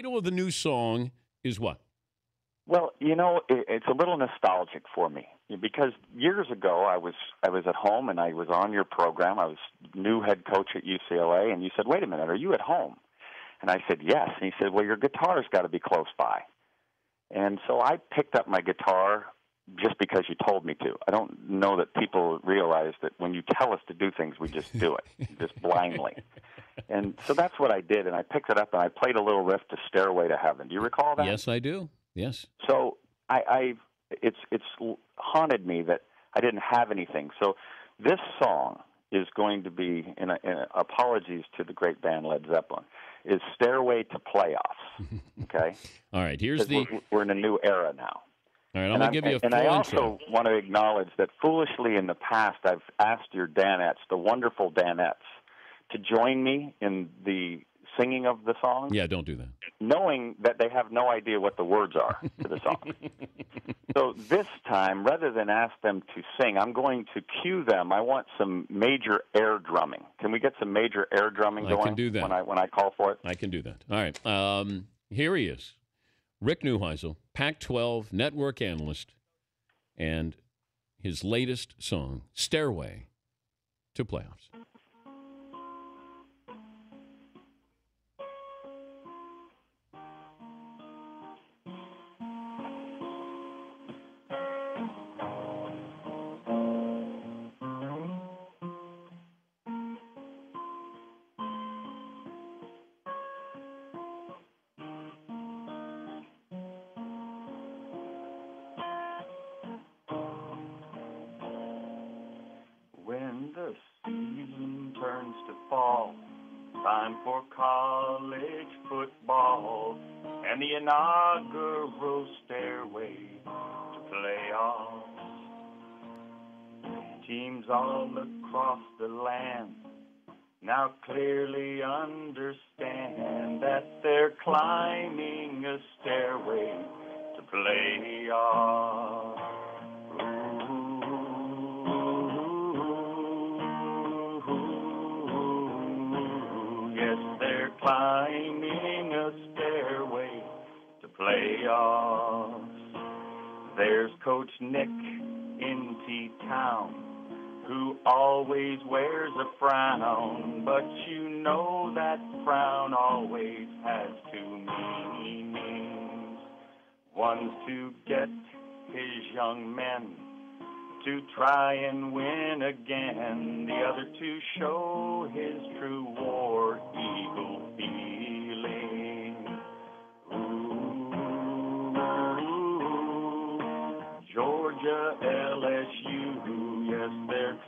title of the new song is what? Well, you know, it, it's a little nostalgic for me because years ago I was I was at home and I was on your program. I was new head coach at UCLA, and you said, "Wait a minute, are you at home?" And I said, "Yes." And he said, "Well, your guitar's got to be close by." And so I picked up my guitar just because you told me to. I don't know that people realize that when you tell us to do things, we just do it, just blindly. And so that's what I did, and I picked it up and I played a little riff to "Stairway to Heaven." Do you recall that? Yes, I do. Yes. So I, I it's it's haunted me that I didn't have anything. So this song is going to be, in, a, in a, apologies to the great band Led Zeppelin, is "Stairway to Playoffs." Okay. All right. Here's the. We're, we're, in a new era now. All right. I'm going to give you a And I also want to acknowledge that foolishly in the past, I've asked your Danettes, the wonderful Danettes, to join me in the singing of the song. Yeah, don't do that. Knowing that they have no idea what the words are to the song. so this time, rather than ask them to sing, I'm going to cue them. I want some major air drumming. Can we get some major air drumming going? I can do that. When I, when I call for it? I can do that. All right. Um, here he is. Rick Neuheisel, Pac 12 network analyst, and his latest song, Stairway to Playoffs. Inaugural stairway to playoffs. Teams all across the land now clearly understand that they're climbing a stairway to playoffs. Playoffs. There's Coach Nick in T-Town who always wears a frown, but you know that frown always has two meanings. One's to get his young men to try and win again, the other to show his true war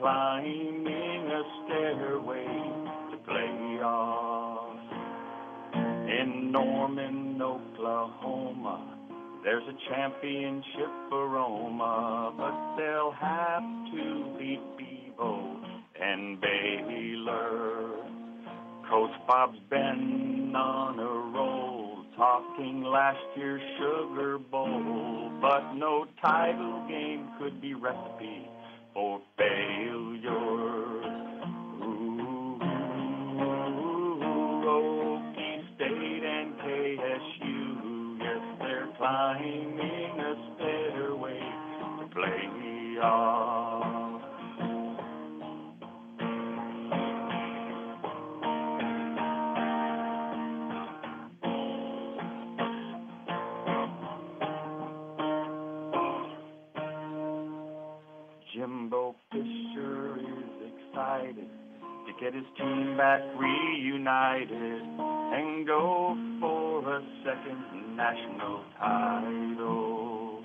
climbing a stairway to playoffs. In Norman, Oklahoma, there's a championship aroma, but they'll have to beat Bevo and Baylor. Coach Bob's been on a roll talking last year's Sugar Bowl, but no title game could be recipe for failure. Ooh, Okie State and KSU, yes, they're climbing get his team back reunited and go for a second national title.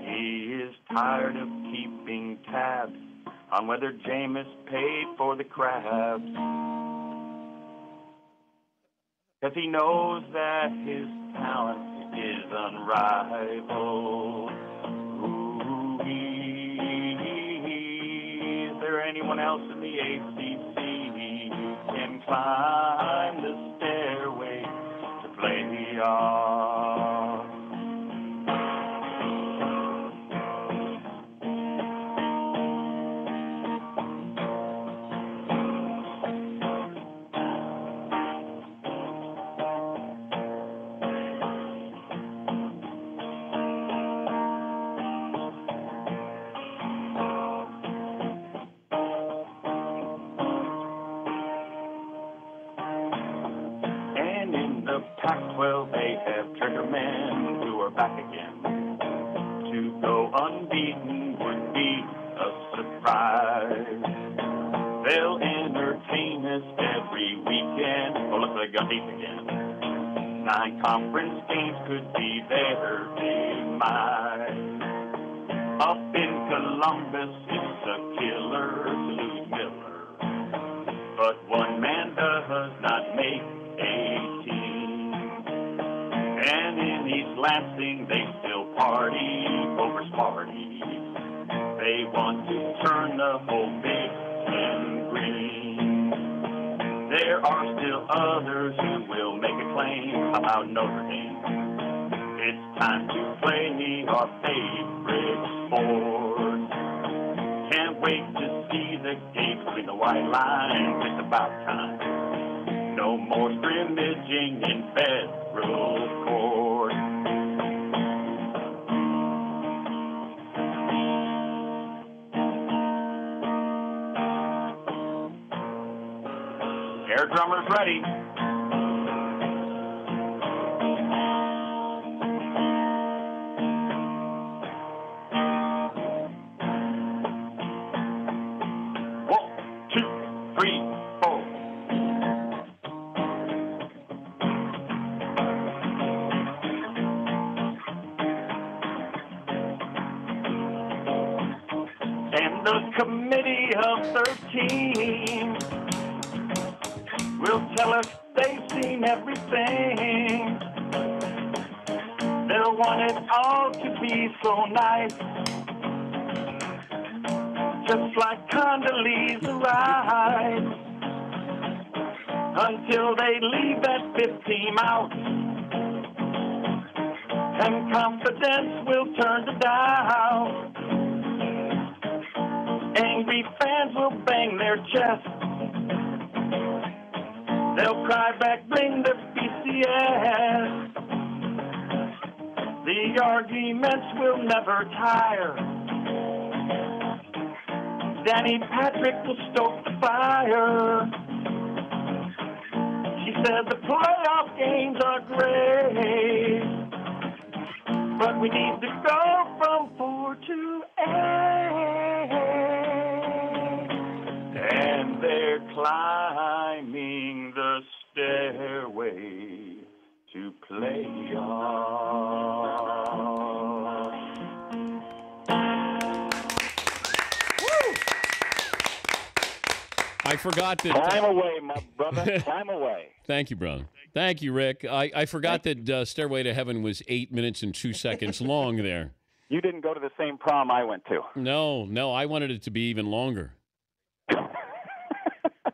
He is tired of keeping tabs on whether Jameis paid for the crabs. Cause he knows that his talent is unrivaled. Ooh, is there anyone else in the ACC can climb the Pac-12, they have triggermen who are back again. To go unbeaten would be a surprise. They'll entertain us every weekend. Oh, look, they got deep again. Nine conference games could be their demise. Up in Columbus, it's a killer Lansing, they still party over Sparty. They want to turn the whole Big Ten green. There are still others who will make a claim about Notre Dame. It's time to play our favorite sport. Can't wait to see the game between the white lines. It's about time. No more scrimmaging in federal court. Drummer's ready. The committee of 13 will tell us they've seen everything. They'll want it all to be so nice. Just like Condoleezza Rice. Until they leave that 15 out. And confidence will turn to doubt. Angry fans will bang their chests. They'll cry back, bring the BCS. The arguments will never tire. Danny Patrick will stoke the fire. She said the playoff games are great. But we need to go from four to eight. And they're climbing I forgot that. Climb away, my brother. Climb away. Thank you, brother. Thank you, Rick. I, I forgot that uh, Stairway to Heaven was eight minutes and two seconds long there. You didn't go to the same prom I went to. No, no, I wanted it to be even longer.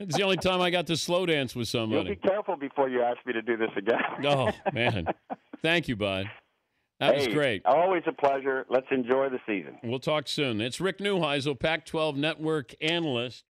It's the only time I got to slow dance with somebody. You'll be careful before you ask me to do this again. Oh, man. Thank you, bud. That was great. Always a pleasure. Let's enjoy the season. We'll talk soon. It's Rick Neuheisel, Pac 12 Network analyst.